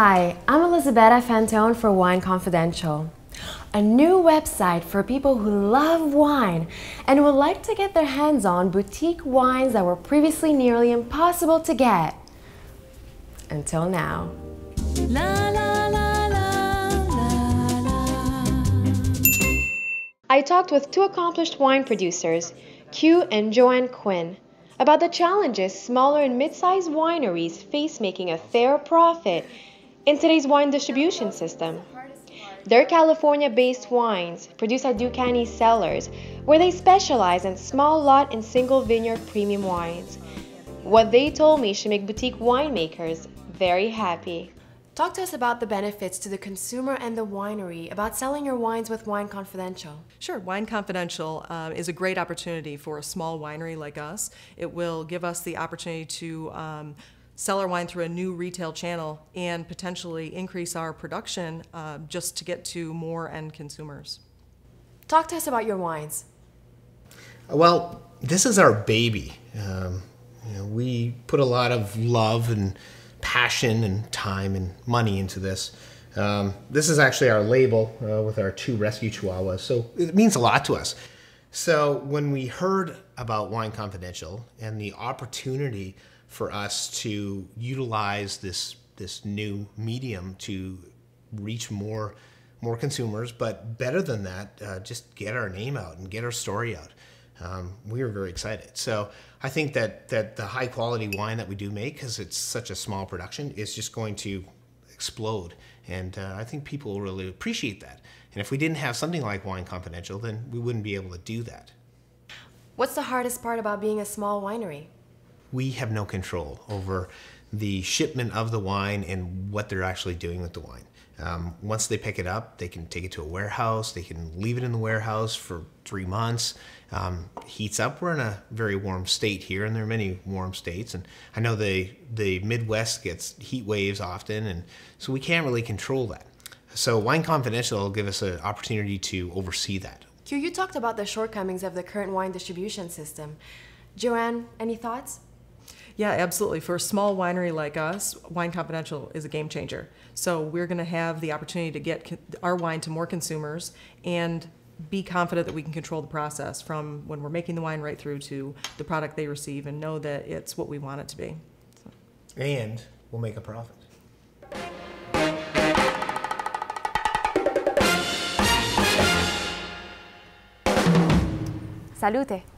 Hi, I'm Elisabetta Fantone for Wine Confidential, a new website for people who love wine and would like to get their hands on boutique wines that were previously nearly impossible to get. Until now. La, la, la, I talked with two accomplished wine producers, Q and Joanne Quinn, about the challenges smaller and mid-sized wineries face making a fair profit in today's wine distribution system. Their California based wines produced at Ducani Cellars, where they specialize in small lot and single vineyard premium wines. What they told me should make boutique winemakers very happy. Talk to us about the benefits to the consumer and the winery about selling your wines with Wine Confidential. Sure, Wine Confidential uh, is a great opportunity for a small winery like us. It will give us the opportunity to um, sell our wine through a new retail channel and potentially increase our production uh, just to get to more end consumers. Talk to us about your wines. Well, this is our baby. Um, you know, we put a lot of love and passion and time and money into this. Um, this is actually our label uh, with our two rescue chihuahuas, so it means a lot to us. So when we heard about Wine Confidential and the opportunity for us to utilize this this new medium to reach more more consumers, but better than that, uh, just get our name out and get our story out. Um, we were very excited. So I think that that the high quality wine that we do make, because it's such a small production, is just going to explode, and uh, I think people will really appreciate that. And if we didn't have something like Wine Confidential, then we wouldn't be able to do that. What's the hardest part about being a small winery? we have no control over the shipment of the wine and what they're actually doing with the wine. Um, once they pick it up, they can take it to a warehouse. They can leave it in the warehouse for three months. Um, heats up. We're in a very warm state here, and there are many warm states. And I know the the Midwest gets heat waves often, and so we can't really control that. So Wine Confidential will give us an opportunity to oversee that. Q, you talked about the shortcomings of the current wine distribution system. Joanne, any thoughts? Yeah, absolutely. For a small winery like us, Wine Confidential is a game changer. So we're going to have the opportunity to get our wine to more consumers and be confident that we can control the process from when we're making the wine right through to the product they receive and know that it's what we want it to be. So. And we'll make a profit. Salute.